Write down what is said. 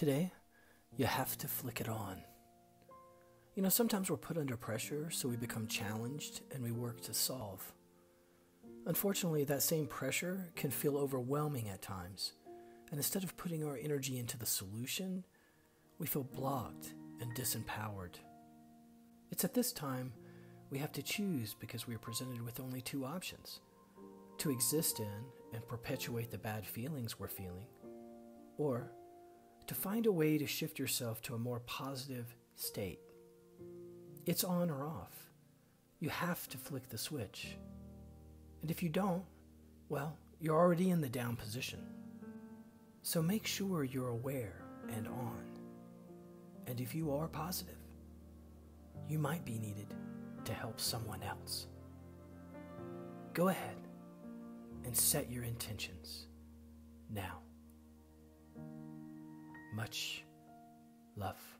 Today, you have to flick it on. You know, sometimes we're put under pressure, so we become challenged and we work to solve. Unfortunately, that same pressure can feel overwhelming at times, and instead of putting our energy into the solution, we feel blocked and disempowered. It's at this time we have to choose because we are presented with only two options to exist in and perpetuate the bad feelings we're feeling, or to find a way to shift yourself to a more positive state. It's on or off. You have to flick the switch. And if you don't, well, you're already in the down position. So make sure you're aware and on. And if you are positive, you might be needed to help someone else. Go ahead and set your intentions now. Much love.